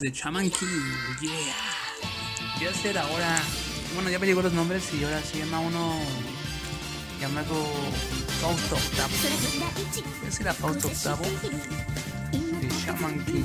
de Shaman King, yeah. A hacer ahora, bueno ya me llegó los nombres y ahora se llama uno llamado Fausto Octavo. Voy a hacer a Octavo de Shaman King.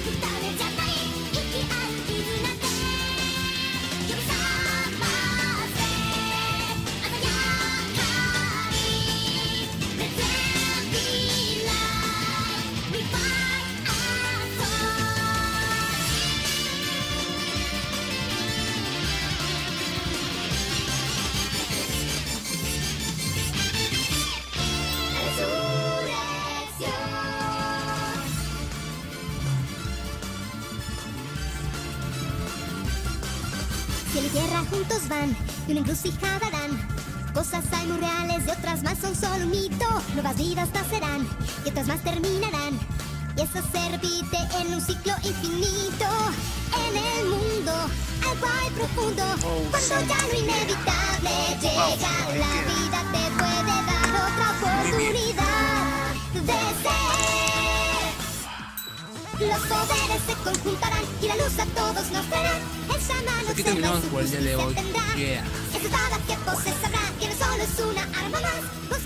Cielo y tierra juntos van, y una encrucijada dan. Cosas hay muy reales y otras más son solo un mito. Nuevas vidas nacerán y otras más terminarán. Y eso se repite en un ciclo infinito. En el mundo, algo hay profundo. Cuando ya lo inevitable llega, la vida te puede Los poderes se conjuntarán y la luz a todos nos traerá. El shaman Aquí terminamos por el día de hoy. Yeah. Que posee sabrá que no solo es una arma más,